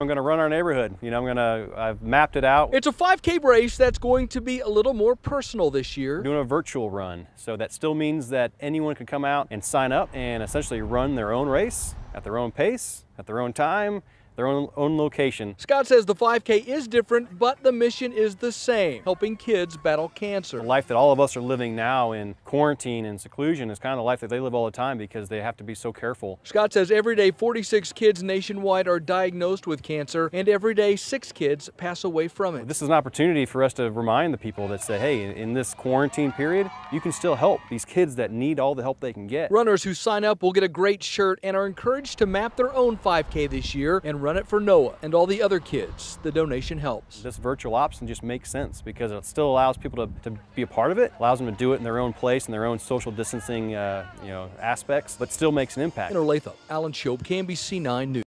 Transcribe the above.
I'm going to run our neighborhood. You know, I'm going to, I've mapped it out. It's a 5K race that's going to be a little more personal this year. doing a virtual run. So that still means that anyone can come out and sign up and essentially run their own race at their own pace, at their own time, their own, own location. Scott says the 5K is different, but the mission is the same helping kids battle cancer. The life that all of us are living now in quarantine and seclusion is kind of the life that they live all the time because they have to be so careful. Scott says every day 46 kids nationwide are diagnosed with cancer, and every day six kids pass away from it. This is an opportunity for us to remind the people that say, hey, in this quarantine period, you can still help these kids that need all the help they can get. Runners who sign up will get a great shirt and are encouraged to map their own 5K this year and run it for Noah and all the other kids. The donation helps. This virtual option just makes sense because it still allows people to, to be a part of it, allows them to do it in their own place, in their own social distancing uh, you know, aspects, but still makes an impact. In Olathe, Alan Shope, KMBC 9 News.